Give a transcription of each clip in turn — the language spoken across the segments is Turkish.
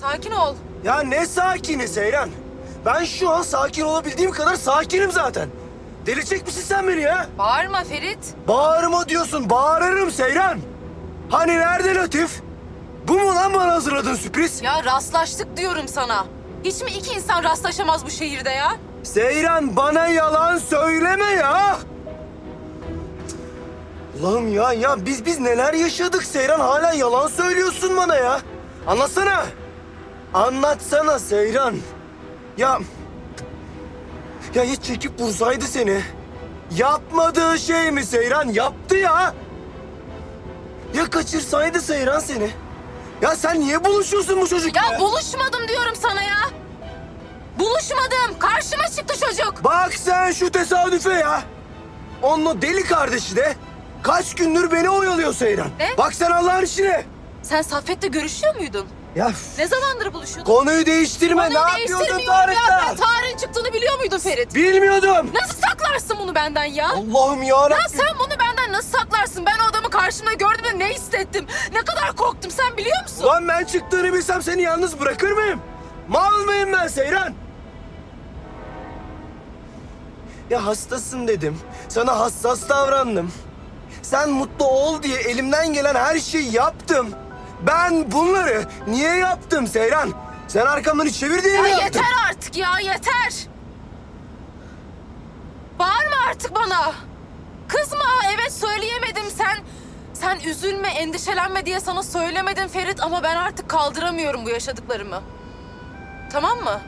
Sakin ol. Ya ne sakini Seyran? Ben şu an sakin olabildiğim kadar sakinim zaten. Delecek misin sen beni ya? Bağırma Ferit. Bağırma diyorsun, bağırırım Seyran. Hani nerede Latif? Bu mu lan bana hazırladığın sürpriz? Ya rastlaştık diyorum sana. Hiç mi iki insan rastlaşamaz bu şehirde ya? Seyran bana yalan söyleme ya. Allah'ım ya ya biz biz neler yaşadık Seyran hala yalan söylüyorsun bana ya. Anlatsana. Anlatsana Seyran. Ya ya hiç çekip vursaydı seni. Yapmadığı şey mi Seyran? Yaptı ya. Ya kaçırsaydı Seyran seni. Ya sen niye buluşuyorsun bu çocukla? Ya buluşmadım diyorum sana ya. Buluşmadım. Karşıma çıktı çocuk. Bak sen şu tesadüfe ya. Onun o deli kardeşi de kaç gündür beni oyalıyor Seyran. Ne? Bak sen Allah'ın işine. Sen Saffet'le görüşüyor muydun? Ya Ne zamandır buluşuyordun? konuyu değiştirme. Ne yapıyordun. Tarık'la? Sen Tarık'ın çıktığını biliyor muydun Ferit? Bilmiyordum. Nasıl saklarsın bunu benden ya? Allah'ım ya. Ya sen bunu benden nasıl saklarsın? Ben o adamı karşımda gördüğümde ne hissettim? Ne kadar korktum sen biliyor musun? Lan ben çıktığını bilsem seni yalnız bırakır mıyım? Mal mıyım ben Seyran? Ya hastasın dedim. Sana hassas davrandım. Sen mutlu ol diye elimden gelen her şeyi yaptım. Ben bunları niye yaptım Seyran? Sen arkamdan çevir diye Ya mi yaptın? yeter artık ya yeter. Bağırma artık bana. Kızma evet söyleyemedim sen. Sen üzülme endişelenme diye sana söylemedim Ferit ama ben artık kaldıramıyorum bu yaşadıklarımı. Tamam mı?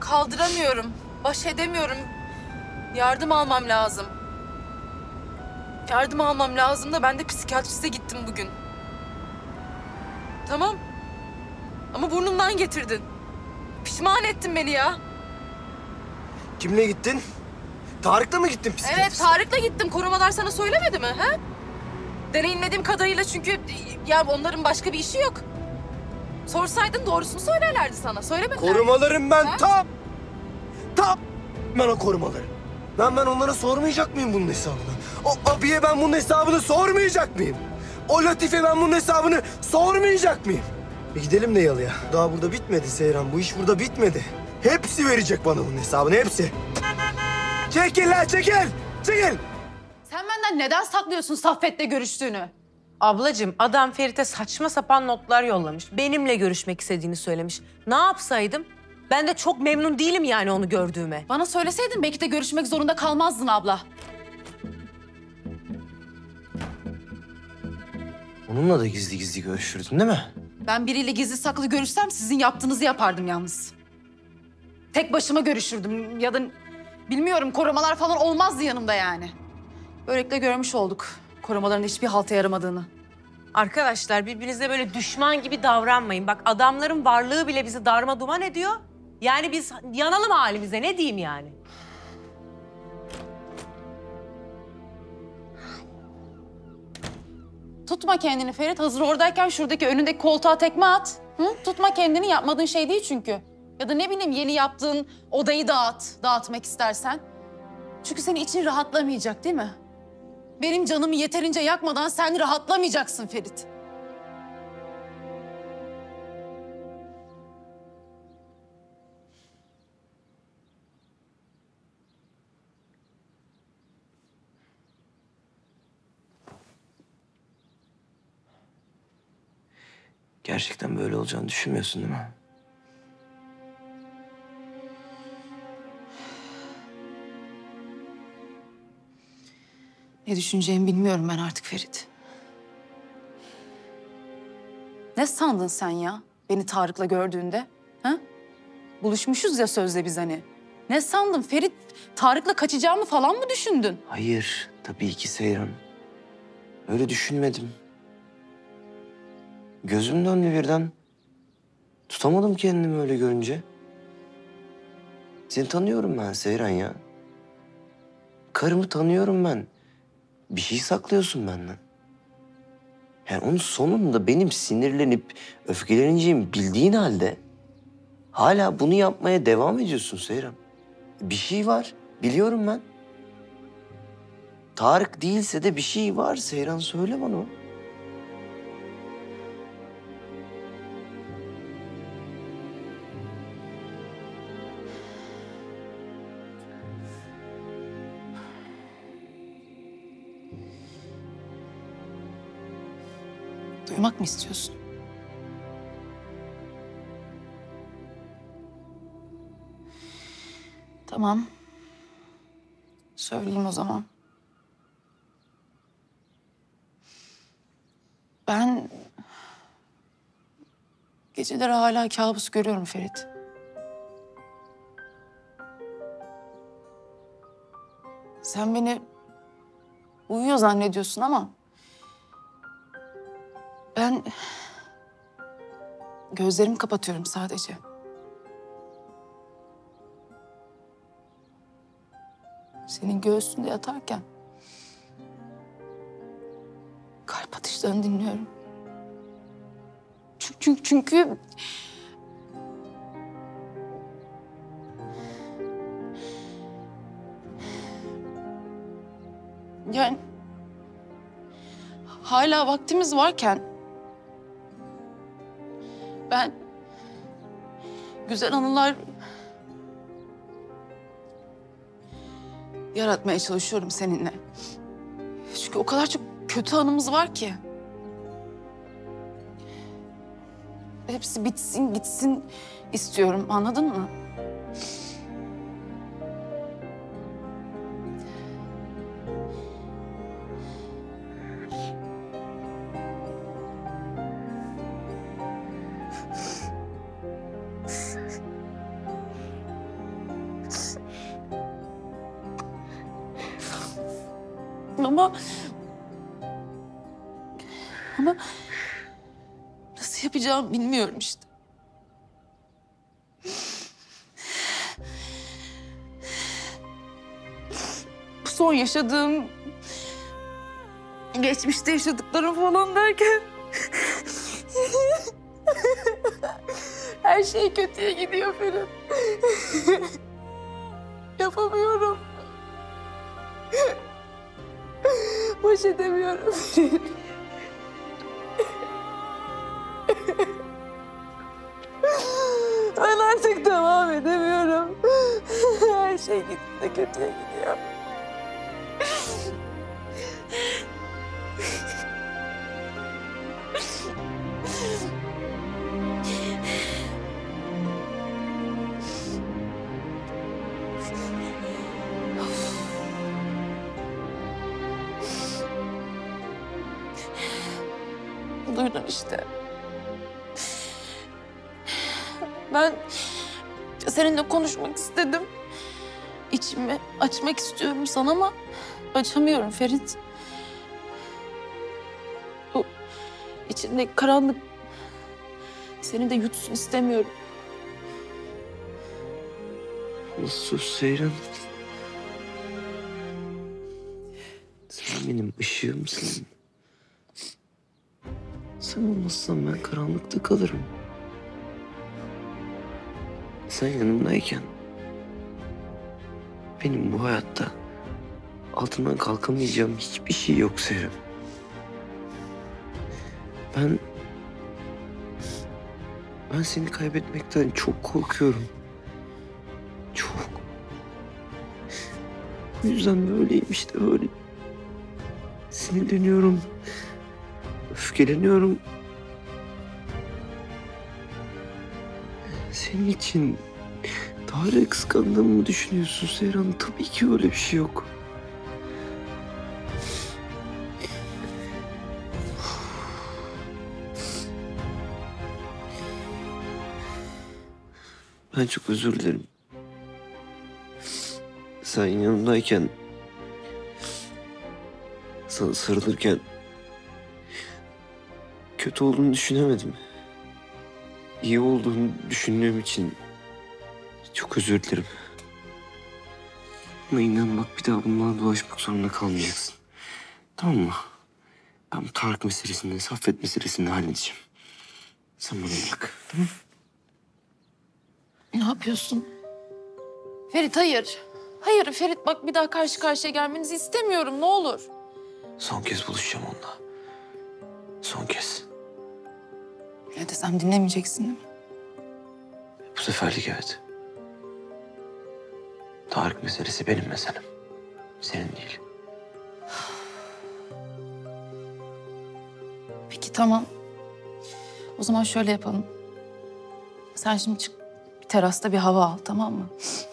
Kaldıramıyorum. Baş edemiyorum. Yardım almam lazım. Yardım almam lazım da ben de psikiyatriste gittim bugün. Tamam. Ama burnumdan getirdin. Pişman ettin beni ya. Kimle gittin? Tarık'la mı gittin psikiyatriste? Evet Tarık'la gittim. Korumalar sana söylemedi mi? Ha? Deneyimlediğim kadarıyla çünkü ya onların başka bir işi yok. Sorsaydın doğrusunu söylerlerdi sana. Söylemediler. Korumalarım ben Ha? tam. Tam ben o korumalarım. Ben ben onlara sormayacak mıyım bunun hesabını? O abiye ben bunun hesabını sormayacak mıyım? O Latife ben bunun hesabını sormayacak mıyım? E gidelim de yalıya. Daha burada bitmedi Seyran. Bu iş burada bitmedi. Hepsi verecek bana bunun hesabını hepsi. Çekil lan çekil. Çekil. Sen benden neden saklıyorsun Saffet'le görüştüğünü? Ablacığım adam Ferit'e saçma sapan notlar yollamış. Benimle görüşmek istediğini söylemiş. Ne yapsaydım? Ben de çok memnun değilim yani onu gördüğüme. Bana söyleseydin belki de görüşmek zorunda kalmazdın abla. Onunla da gizli gizli görüşürdün değil mi? Ben biriyle gizli saklı görüşsem sizin yaptığınızı yapardım yalnız. Tek başıma görüşürdüm ya da bilmiyorum korumalar falan olmazdı yanımda yani. Böylelikle görmüş olduk korumaların hiçbir halta yaramadığını. Arkadaşlar birbirinize böyle düşman gibi davranmayın. Bak adamların varlığı bile bizi darma duman ediyor. Yani biz yanalım halimize ne diyeyim yani? Tutma kendini Ferit. Hazır oradayken şuradaki önündeki koltuğa tekme at. Hı? Tutma kendini yapmadığın şey değil çünkü. Ya da ne bileyim yeni yaptığın odayı dağıt, dağıtmak istersen. Çünkü senin için rahatlamayacak değil mi? Benim canımı yeterince yakmadan sen rahatlamayacaksın Ferit. Gerçekten böyle olacağını düşünmüyorsun değil mi? Ne düşüneceğimi bilmiyorum ben artık Ferit. Ne sandın sen ya beni Tarık'la gördüğünde? Ha? Buluşmuşuz ya sözde biz hani. Ne sandın Ferit? Tarık'la kaçacağımı falan mı düşündün? Hayır, tabii ki Seyran. Öyle düşünmedim. Gözüm döndü birden. Tutamadım kendimi öyle görünce. Seni tanıyorum ben Seyran ya. Karımı tanıyorum ben. Bir şey saklıyorsun benden. Yani onun sonunda benim sinirlenip öfkeleneceğimi bildiğin halde... ...hala bunu yapmaya devam ediyorsun Seyran. Bir şey var, biliyorum ben. Tarık değilse de bir şey var Seyran söyle bana. Duymak mı istiyorsun? Tamam. Söyleyeyim o zaman. Ben geceleri hala kabus görüyorum Ferit. Sen beni uyuyor zannediyorsun ama ben gözlerimi kapatıyorum sadece. Senin göğsünde yatarken kalp atışlarını dinliyorum. Çünkü, çünkü, yani hala vaktimiz varken ben güzel anılar yaratmaya çalışıyorum seninle. Çünkü o kadar çok kötü anımız var ki. Hepsi bitsin gitsin istiyorum anladın mı? Nasıl yapacağımı bilmiyorum işte. Bu son yaşadığım... Geçmişte yaşadıklarım falan derken... Her şey kötüye gidiyor Ferit. Yapamıyorum. Baş edemiyorum. ben şey gitgide kötüye gidiyor. Duydun işte. Ben seninle konuşmak istedim. İçimi açmak istiyorum sana ama açamıyorum Ferit. O içindeki karanlık seni de yutsun istemiyorum. Nasıl Seyran? Sen benim ışığımsın. Sen olmazsan ben karanlıkta kalırım. Sen yanımdayken benim bu hayatta altından kalkamayacağım hiçbir şey yok Seyran. Ben ben seni kaybetmekten çok korkuyorum. Çok. Bu yüzden böyleyim işte öyle. Sinirleniyorum. Öfkeleniyorum. Senin için Tarık'ı kıskandığımı mı düşünüyorsun Seyran? Tabii ki öyle bir şey yok. Ben çok özür dilerim. Sen yanımdayken... Sana sarılırken... Kötü olduğunu düşünemedim. İyi olduğunu düşündüğüm için... Çok özür dilerim. Ama inan bak bir daha bunlarla dolaşmak zorunda kalmayacaksın. Tamam mı? Ben bu Tarık meselesini, Saffet meselesini halledeceğim. Sen bana bak. Tamam Ne yapıyorsun? Ferit hayır. Hayır Ferit bak bir daha karşı karşıya gelmenizi istemiyorum ne olur. Son kez buluşacağım onunla. Son kez. Ne desem dinlemeyeceksin değil mi? Bu seferlik evet. Tarık meselesi benim meselem. Senin değil. Peki tamam. O zaman şöyle yapalım. Sen şimdi çık bir terasta bir hava al tamam mı?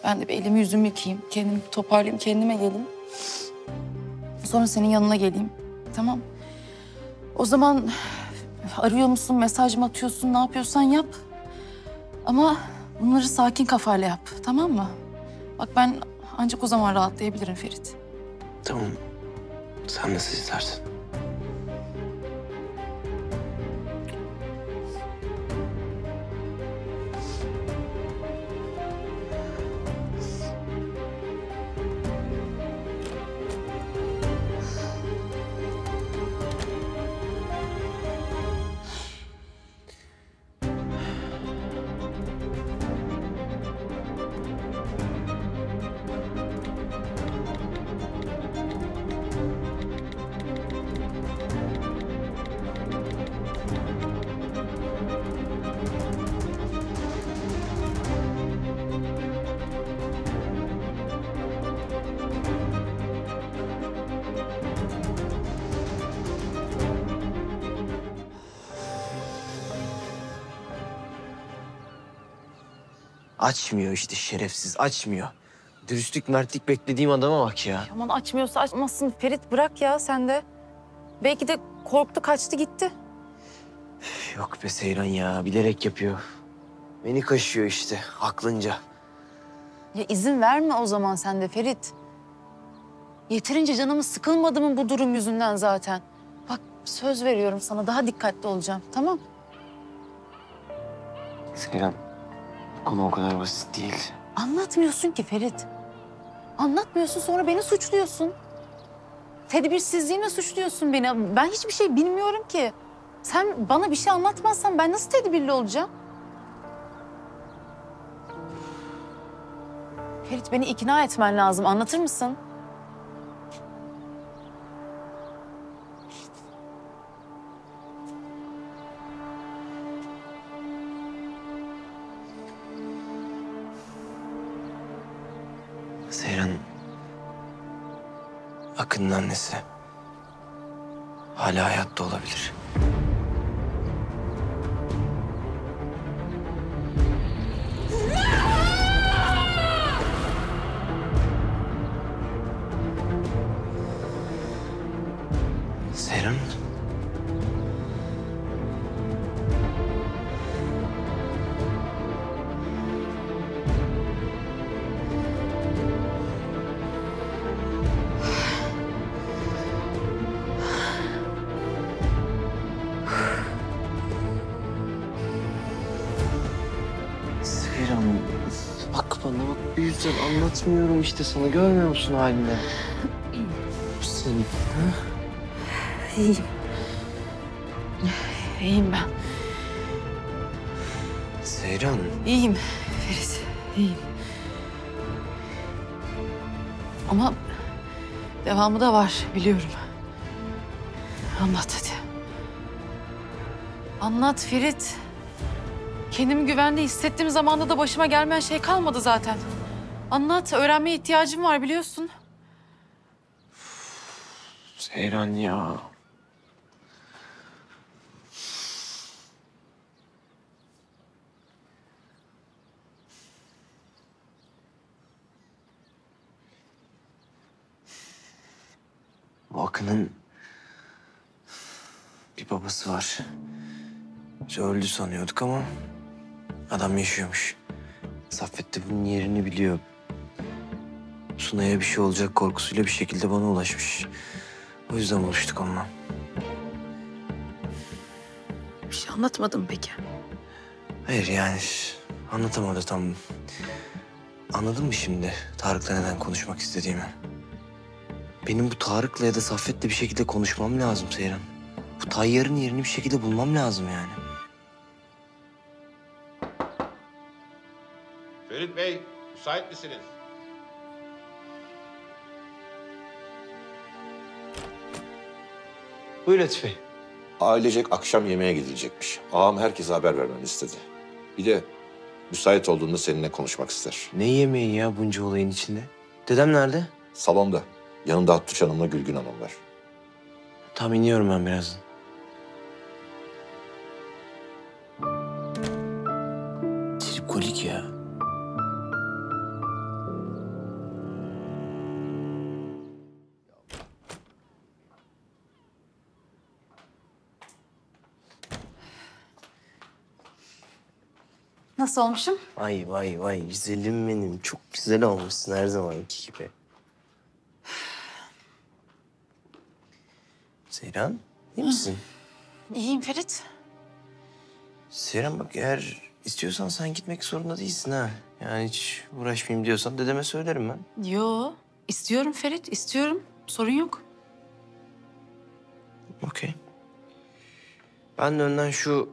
Ben de bir elimi yüzümü yıkayayım. Kendimi toparlayayım, kendime geleyim. Sonra senin yanına geleyim. Tamam. O zaman arıyor musun, mesaj mı atıyorsun, ne yapıyorsan yap. Ama bunları sakin kafayla yap, tamam mı? Bak ben ancak o zaman rahatlayabilirim Ferit. Tamam. Sen nasıl istersen. Açmıyor işte şerefsiz, açmıyor. Dürüstlük, mertlik beklediğim adama bak ya. Aman açmıyorsa açmasın Ferit bırak ya sen de. Belki de korktu kaçtı gitti. Yok be Seyran ya, bilerek yapıyor. Beni kaşıyor işte, aklınca. Ya izin verme o zaman sen de Ferit. Yeterince canımız sıkılmadı mı bu durum yüzünden zaten? Bak söz veriyorum sana daha dikkatli olacağım tamam? Seyran, konu o kadar basit değil. Anlatmıyorsun ki Ferit. Anlatmıyorsun sonra beni suçluyorsun. Tedbirsizliğimle suçluyorsun beni. Ben hiçbir şey bilmiyorum ki. Sen bana bir şey anlatmazsan ben nasıl tedbirli olacağım? Ferit beni ikna etmen lazım. Anlatır mısın? Annesi hala hayatta olabilir. Bak bir yüzden anlatmıyorum işte sana. Görmüyor musun halini? Sen, ha? İyiyim. İyiyim ben. Seyran, İyiyim Ferit. İyiyim. Ama devamı da var biliyorum. Anlat hadi. Anlat Ferit. Kendimi güvende hissettiğim zamanda da başıma gelmeyen şey kalmadı zaten. Anlat, öğrenmeye ihtiyacım var biliyorsun. Seyran ya. Bu Akın'ın bir babası var. Biz öldü sanıyorduk ama adam yaşıyormuş. Saffet de bunun yerini biliyor. Sunay'a bir şey olacak korkusuyla bir şekilde bana ulaşmış. O yüzden buluştuk onunla. Bir şey anlatmadım peki. Hayır yani anlatamadı tam. Anladın mı şimdi Tarık'la neden konuşmak istediğimi? Benim bu Tarık'la ya da Saffet'le bir şekilde konuşmam lazım Seyran. Bu Tayyar'ın yerini bir şekilde bulmam lazım yani. Ferit Bey, müsait misiniz? Buyur Latif Bey. Ailecek akşam yemeğe gidilecekmiş. Ağam herkese haber vermeni istedi. Bir de müsait olduğunda seninle konuşmak ister. Ne yemeği ya bunca olayın içinde? Dedem nerede? Salonda. Yanında Hattuş Hanım'la Gülgün Hanım var. Tam iniyorum ben birazdan. alkolik ya. Nasıl olmuşum? Vay vay vay güzelim benim. Çok güzel olmuşsun her zamanki gibi. Seyran iyi misin? İyiyim Ferit. Seyran bak eğer istiyorsan sen gitmek zorunda değilsin ha. Yani hiç uğraşmayayım diyorsan dedeme söylerim ben. Yo, istiyorum Ferit, istiyorum. Sorun yok. Okey. Ben de önden şu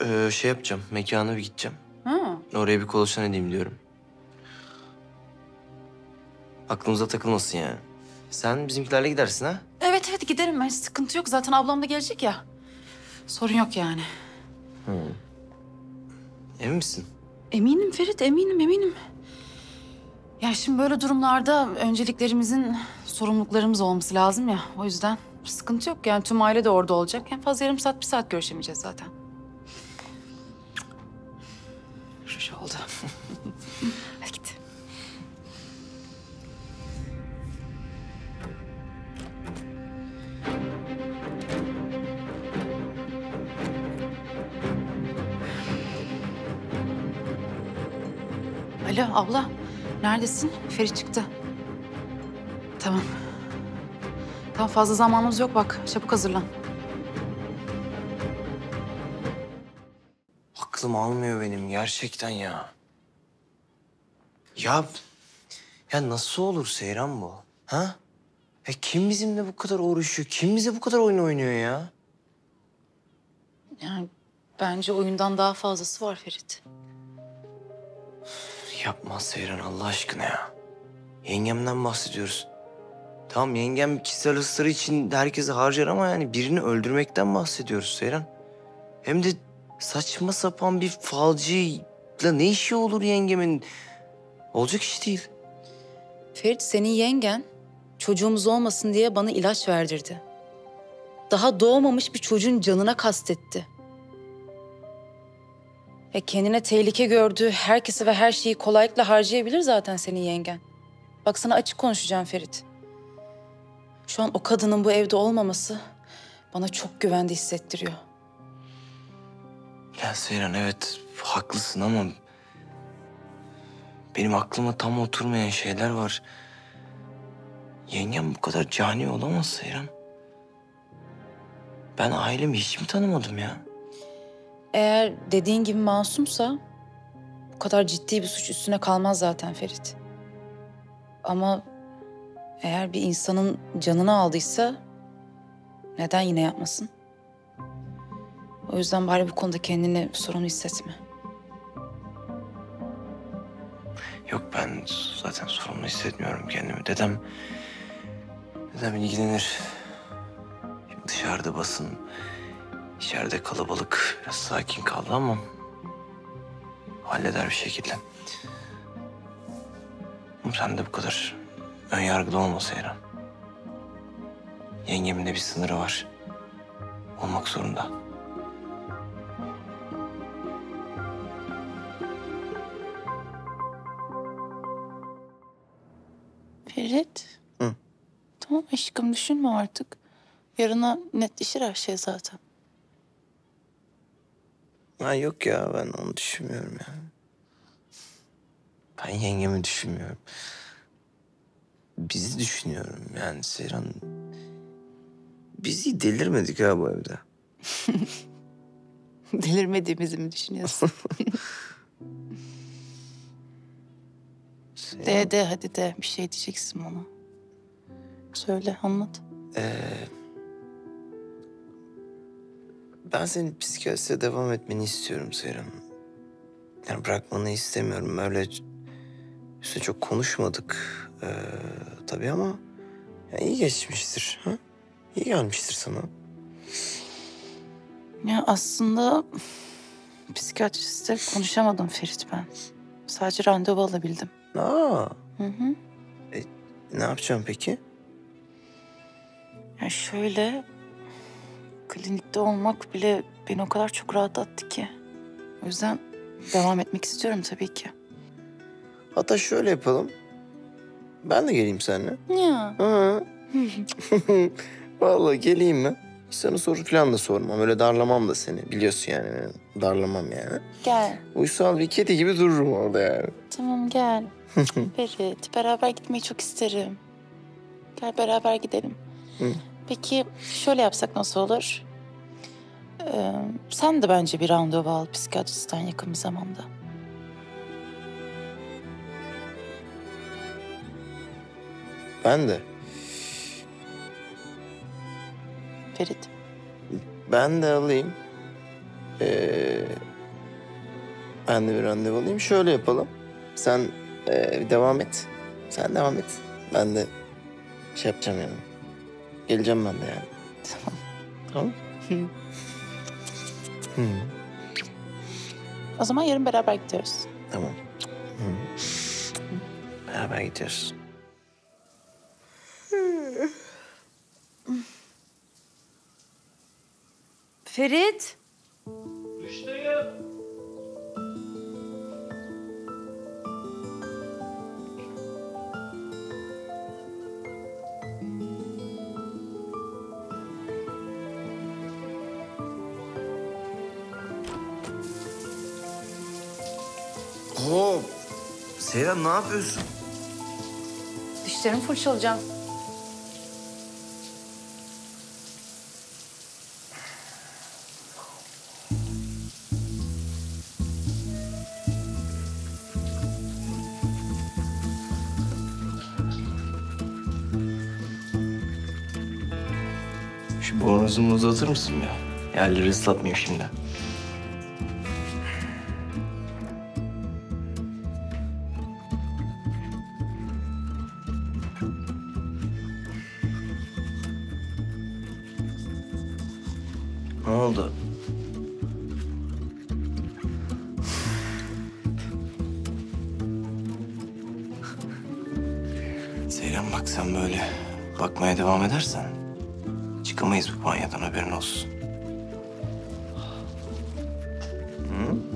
e, şey yapacağım. Mekana bir gideceğim. Ha. Oraya bir kolaçan edeyim diyorum. Aklımıza takılmasın yani. Sen bizimkilerle gidersin ha? Evet evet giderim ben. Sıkıntı yok. Zaten ablam da gelecek ya. Sorun yok yani. Emin misin? Eminim Ferit, eminim, eminim. Ya şimdi böyle durumlarda önceliklerimizin sorumluluklarımız olması lazım ya. O yüzden sıkıntı yok yani tüm aile de orada olacak. En fazla yarım saat, bir saat görüşemeyeceğiz zaten. Abla, neredesin? Ferit çıktı. Tamam. Tamam fazla zamanımız yok bak. Çabuk hazırlan. Aklım almıyor benim gerçekten ya. Ya, ya nasıl olur Seyran bu? Ha? Ya kim bizimle bu kadar uğraşıyor? Kim bize bu kadar oyun oynuyor ya? Yani bence oyundan daha fazlası var Ferit. Yapma Seyran Allah aşkına ya. Yengemden bahsediyoruz. Tamam yengem kişisel ısırı için herkese harcar ama yani birini öldürmekten bahsediyoruz Seyran. Hem de saçma sapan bir falcıyla ne işi olur yengemin? Olacak iş değil. Ferit senin yengen çocuğumuz olmasın diye bana ilaç verdirdi. Daha doğmamış bir çocuğun canına kastetti. E kendine tehlike gördüğü herkesi ve her şeyi kolaylıkla harcayabilir zaten senin yengen. Bak sana açık konuşacağım Ferit. Şu an o kadının bu evde olmaması bana çok güvende hissettiriyor. Ya Seyran evet haklısın ama... Benim aklıma tam oturmayan şeyler var. Yengem bu kadar cani olamaz Seyran. Ben ailemi hiç mi tanımadım ya? Eğer dediğin gibi masumsa bu kadar ciddi bir suç üstüne kalmaz zaten Ferit. Ama eğer bir insanın canını aldıysa neden yine yapmasın? O yüzden bari bu konuda kendini sorun hissetme. Yok ben zaten sorumlu hissetmiyorum kendimi. Dedem... Dedem ilgilenir. Dışarıda basın. İçeride kalabalık. Biraz sakin kaldı ama... Halleder bir şekilde. Ama sen de bu kadar ön yargılı olma Seyran. Yengemin de bir sınırı var. Olmak zorunda. Ferit. Hı. Tamam aşkım düşünme artık. Yarına netleşir her şey zaten. Ha yok ya ben onu düşünmüyorum ya. Ben yengemi düşünmüyorum. Bizi düşünüyorum yani Seyran. Biz iyi delirmedik ha bu evde. Delirmediğimizi mi düşünüyorsun? Seyran, de de hadi de bir şey diyeceksin bana. Söyle anlat. ee, ben senin psikiyatriye devam etmeni istiyorum Seyran. Yani bırakmanı istemiyorum. Öyle üstüne çok konuşmadık ee, tabii ama ya iyi geçmiştir. Ha? İyi gelmiştir sana. Ya aslında psikiyatristle konuşamadım Ferit ben. Sadece randevu alabildim. Aa, Hı hı. ne yapacağım peki? Ya şöyle klinikte olmak bile beni o kadar çok rahatlattı ki. O yüzden devam etmek istiyorum tabii ki. Hatta şöyle yapalım. Ben de geleyim seninle. Ya. Ha. Vallahi geleyim mi? Sana soru falan da sormam. Öyle darlamam da seni. Biliyorsun yani. Darlamam yani. Gel. Uysal bir kedi gibi dururum orada yani. Tamam gel. Ferit beraber gitmeyi çok isterim. Gel beraber gidelim. Hı. Peki şöyle yapsak nasıl olur? Ee, sen de bence bir randevu al psikiyatristten yakın bir zamanda. Ben de. Ferit. Ben de alayım. Ee, ben de bir randevu alayım. Şöyle yapalım. Sen ee, devam et. Sen devam et. Ben de şey yapacağım yani. Geleceğim ben de yani. Tamam. Tamam. Hı. Hı, O zaman yarın beraber gidiyoruz. tamam. Hı. Beraber gidiyoruz. Ferit. Seyran ne yapıyorsun? Dişlerimi fırçalayacağım. Şu boynuzumu uzatır mısın ya? Yerleri ıslatmayayım şimdi. Ne oldu? Seyran bak sen böyle bakmaya devam edersen çıkamayız bu banyodan haberin olsun.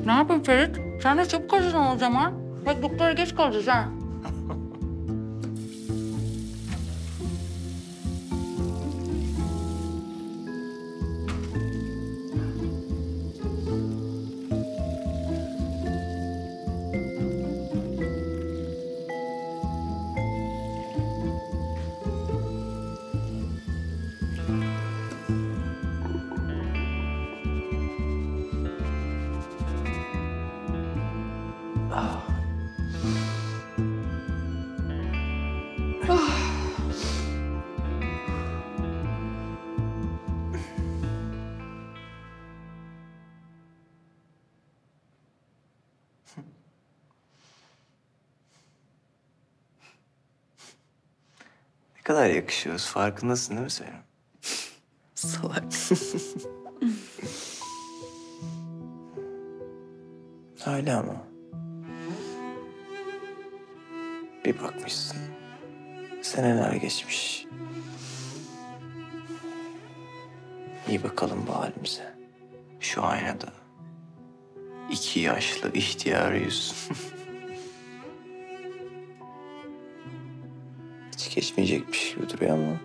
Ne yapayım Ferit? Sen de çabuk hazırlan o zaman. Pek doktora geç kalacağız ha. Kadar yakışıyoruz farkındasın değil mi Seyran? Salak. Öyle ama. Bir bakmışsın. Seneler geçmiş. İyi bakalım bu halimize. Şu aynada. iki yaşlı ihtiyar yüz. geçmeyecekmiş gibi duruyor ama.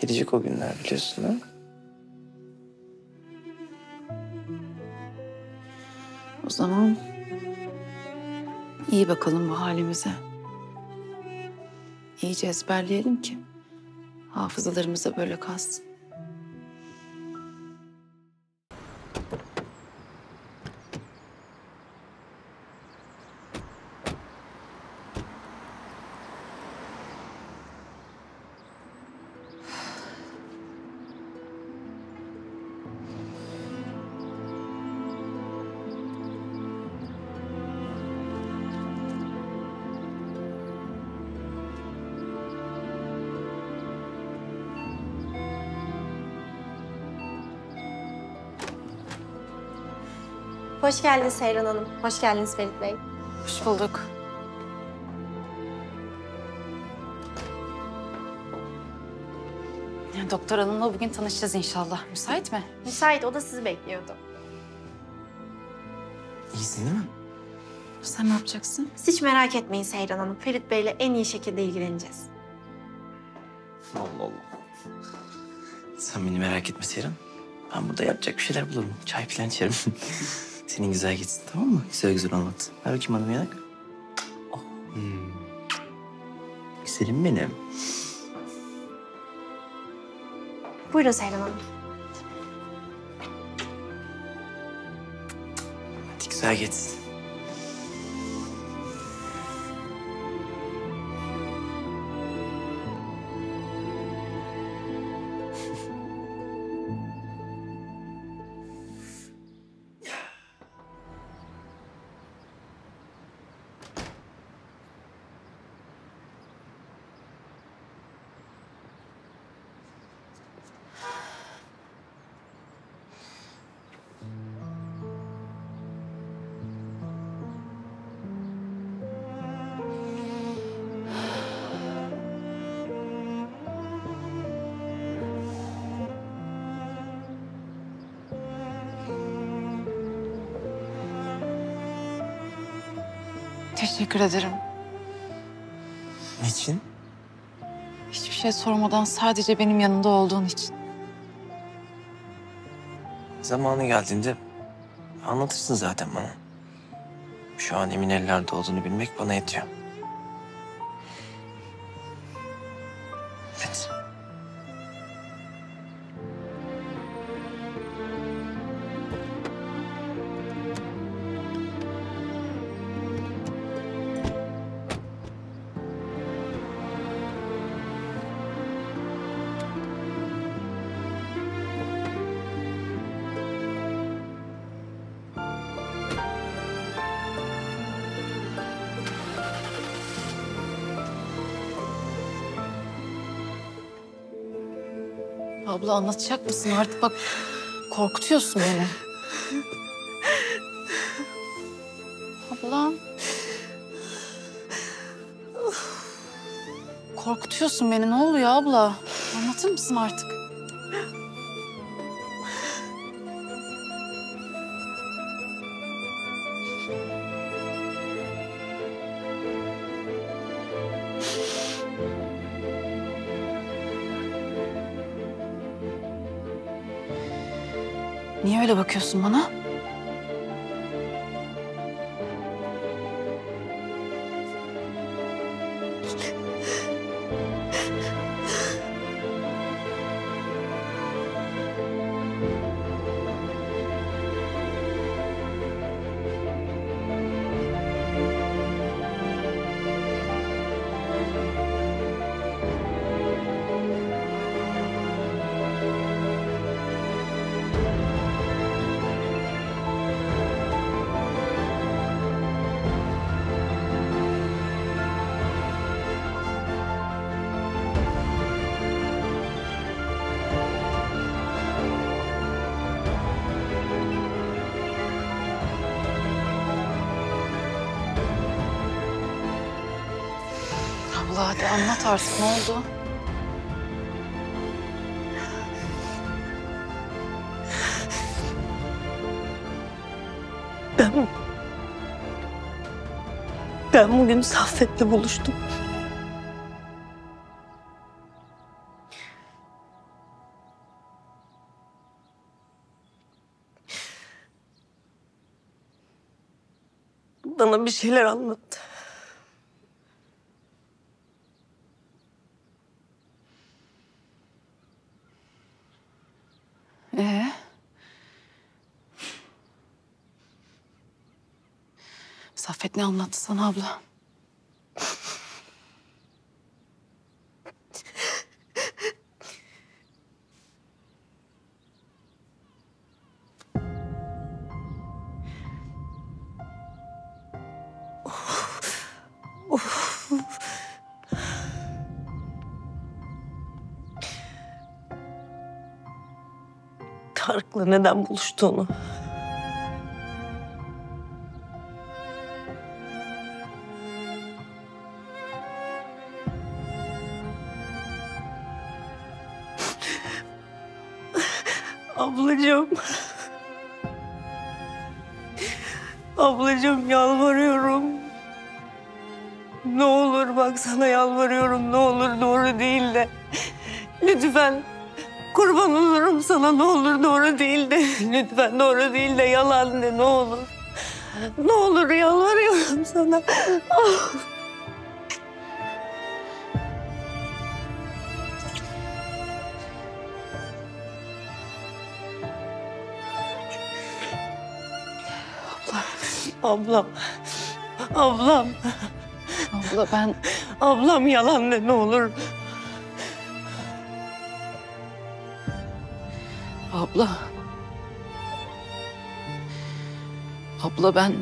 Gelecek o günler biliyorsun ha? O zaman iyi bakalım bu halimize. İyice ezberleyelim ki hafızalarımızda böyle kalsın. Hoş geldiniz Seyran Hanım. Hoş geldiniz Ferit Bey. Hoş bulduk. Ya, doktor hanımla bugün tanışacağız inşallah. Müsait mi? Müsait, o da sizi bekliyordu. İyisin değil mi? Sen ne yapacaksın? Siz hiç merak etmeyin Seyran Hanım. Ferit Bey'le en iyi şekilde ilgileneceğiz. Allah Allah. Sen beni merak etme Seyran. Ben burada yapacak bir şeyler bulurum. Çay falan içerim. Senin güzel gitsin tamam mı? Güzel güzel anlat. Ver bakayım bir yanak. Oh. Hmm. Güzelim benim. Buyurun Seyran Hanım. Hadi güzel geçsin. Teşekkür ederim. Niçin? Hiçbir şey sormadan sadece benim yanımda olduğun için. Zamanı geldiğinde anlatırsın zaten bana. Şu an emin ellerde olduğunu bilmek bana yetiyor. Abla anlatacak mısın artık bak korkutuyorsun beni. Ablam. Korkutuyorsun beni ne oluyor abla? Anlatır mısın artık? Öyle bakıyorsun bana? Hadi anlat artık ne oldu? Ben... Ben bugün Saffet'le buluştum. Bana bir şeyler anlattı. Saffet ne anlattı sana abla? Tarık'la neden buluştuğunu. Sana yalvarıyorum. Ne olur doğru değil de. Lütfen kurban olurum sana ne olur doğru değil de. Lütfen doğru değil de yalan de ne olur. Ne olur yalvarıyorum sana. Ah. Ablam. Ablam. Abla ben Ablam yalan de ne olur. Abla. Abla ben...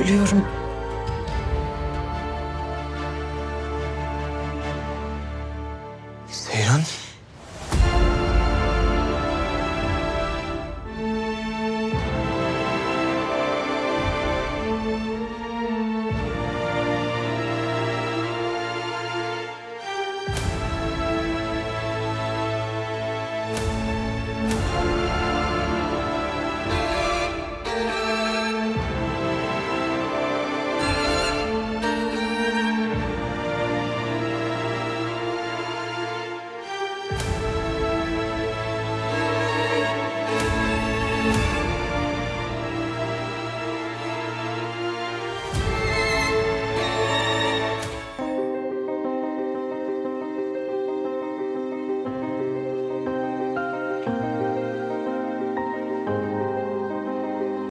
Ölüyorum.